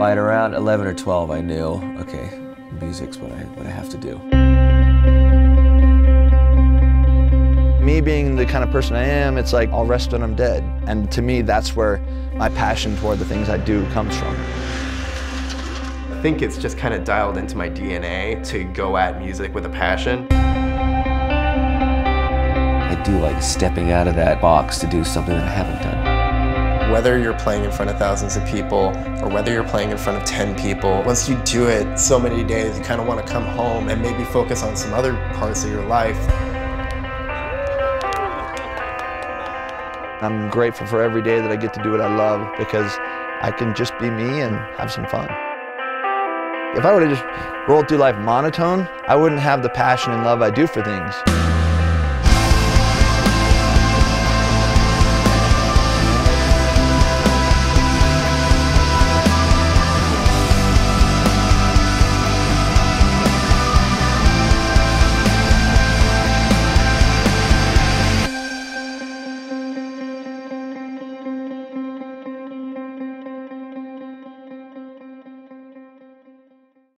By around 11 or 12, I knew, okay, music's what I, what I have to do. Me being the kind of person I am, it's like I'll rest when I'm dead. And to me, that's where my passion toward the things I do comes from. I think it's just kind of dialed into my DNA to go at music with a passion. I do like stepping out of that box to do something that I haven't done. Whether you're playing in front of thousands of people or whether you're playing in front of 10 people, once you do it so many days, you kind of want to come home and maybe focus on some other parts of your life. I'm grateful for every day that I get to do what I love because I can just be me and have some fun. If I would have just rolled through life monotone, I wouldn't have the passion and love I do for things.